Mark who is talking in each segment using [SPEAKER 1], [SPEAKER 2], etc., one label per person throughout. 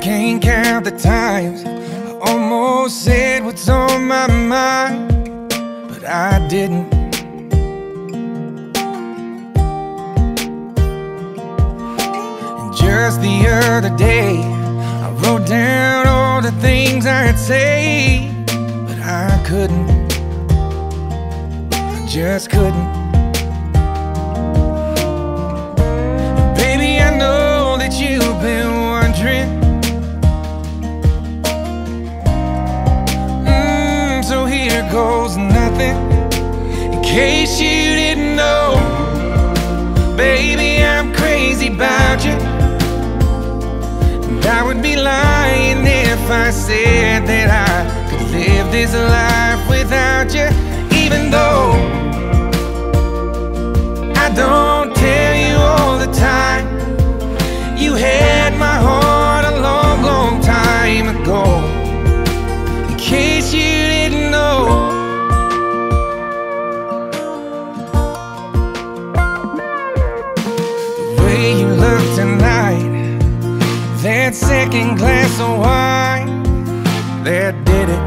[SPEAKER 1] about the times I almost said what's on my mind, but I didn't. And just the other day, I wrote down all the things I'd say, but I couldn't. I just couldn't. Goes nothing. In case you didn't know, baby, I'm crazy about you. And I would be lying if I said that I could live this life without you, even though I don't way you look tonight, that second glass of wine, that did it.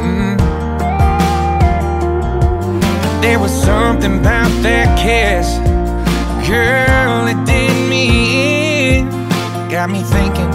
[SPEAKER 1] Mm. There was something about that kiss, girl, it did me in. Got me thinking,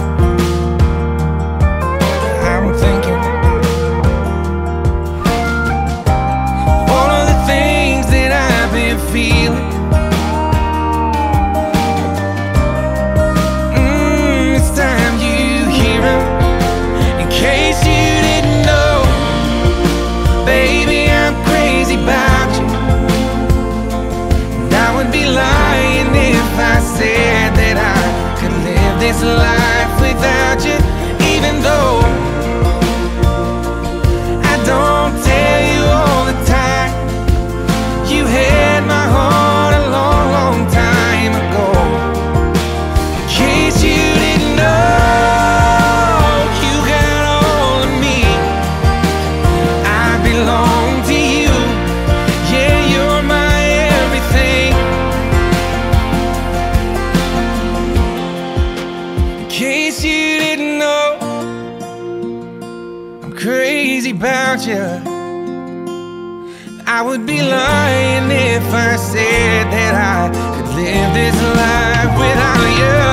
[SPEAKER 1] crazy about you. I would be lying if I said that I could live this life without you.